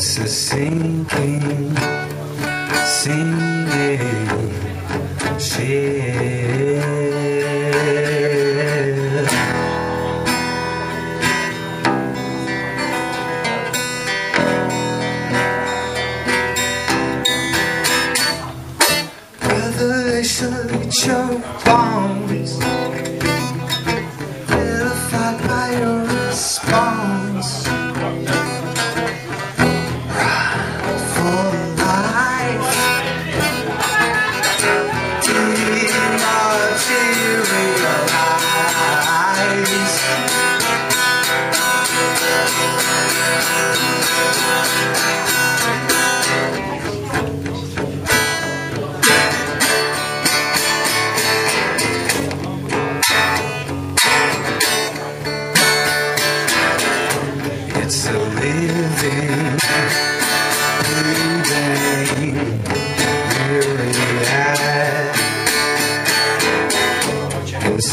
It's a sinking, sinking ship. It's a living.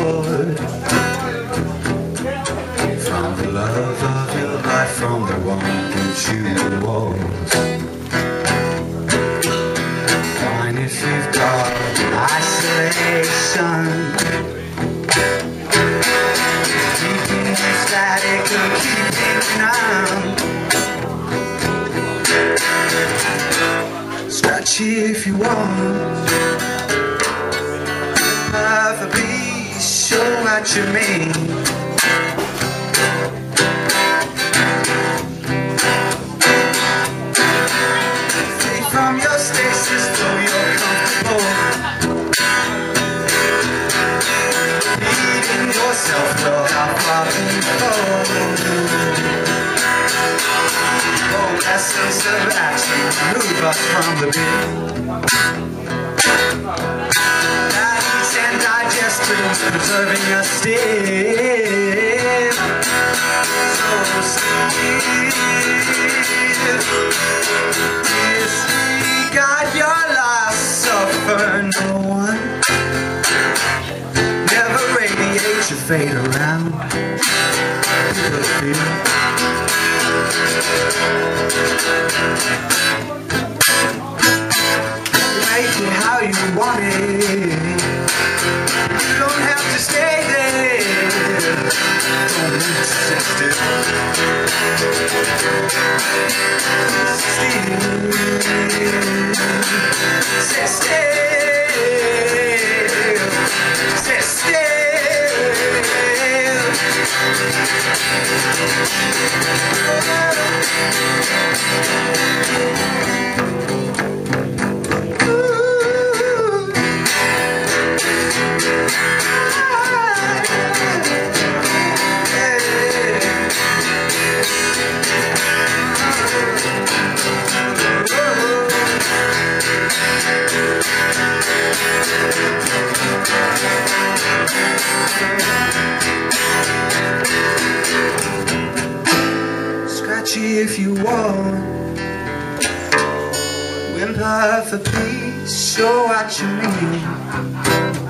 Lord From the love of your life From the one that you was Fine if you've got isolation Keeping you static or keeping numb Scratchy if you want. what you mean. From your stasis, you're comfortable. Yourself, oh, essence of action, move us from the pit students preserving a steam So steep got your last suffer no one. Never radiate your fate around. The field persisted. Persisted. Persisted. Whimper for peace, Show what you mean.